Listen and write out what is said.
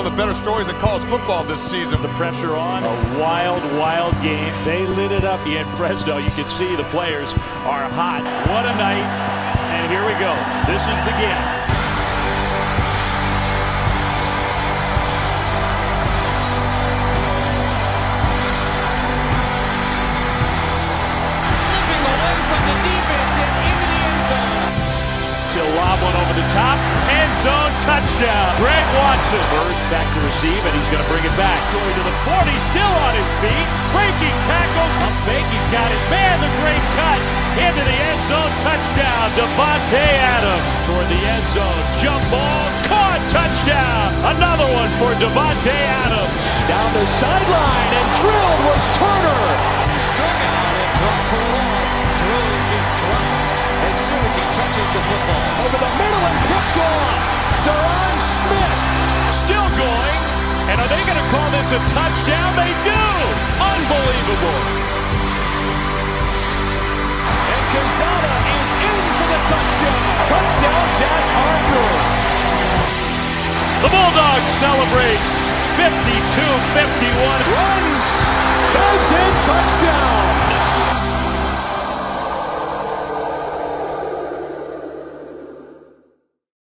one of the better stories in college football this season. The pressure on, a wild, wild game. They lit it up in Fresno. You can see the players are hot. What a night. And here we go. This is the game. Slipping away from the defense and end zone. He'll lob one over the top. End zone touchdown. Watson. Burst back to receive, and he's going to bring it back. Going to the 40, still on his feet. Breaking tackles. Pump fake. He's got his man. The great cut. Into the end zone. Touchdown. Davante Adams. Toward the end zone. Jump ball. Caught. Touchdown. Another one for Davante Adams. Down the sideline, and drilled was Turner. Strung out and dropped for loss. Rhodes is dropped as soon as he touches the football. This a touchdown? They do. Unbelievable. And Quezada is in for the touchdown. Touchdown, Josh Harper. The Bulldogs celebrate 52-51.